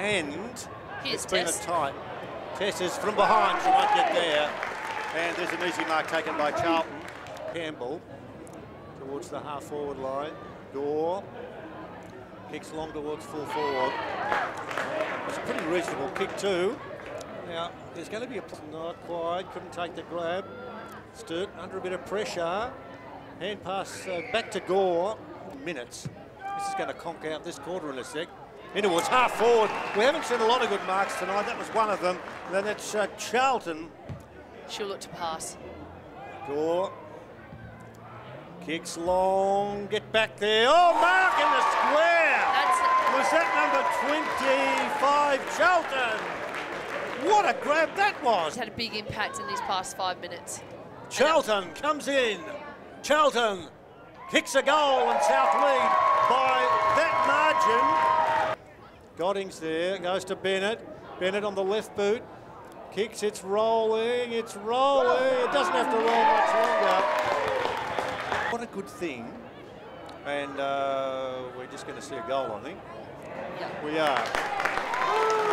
and Here's it's been a tight. Tess is from behind, she won't get there. And there's an easy mark taken by Charlton. Campbell towards the half forward line. Gore kicks long towards full forward. It's a pretty reasonable kick too. Now, there's going to be a... Not quite, couldn't take the grab. Sturt under a bit of pressure. Hand pass uh, back to Gore. Minutes. This is going to conk out this quarter in a sec. In towards half forward. We haven't seen a lot of good marks tonight. That was one of them. And then it's uh, Charlton. She'll look to pass. Gore. Kicks long. Get back there. Oh, mark in the square. That's Was that number 25, Charlton? What a grab that was. had a big impact in these past five minutes. Charlton comes in. Charlton kicks a goal and South lead by that margin. Goddings there, goes to Bennett. Bennett on the left boot. Kicks, it's rolling, it's rolling. It doesn't have to roll much longer. What a good thing. And uh, we're just going to see a goal, I think. Yeah. We are.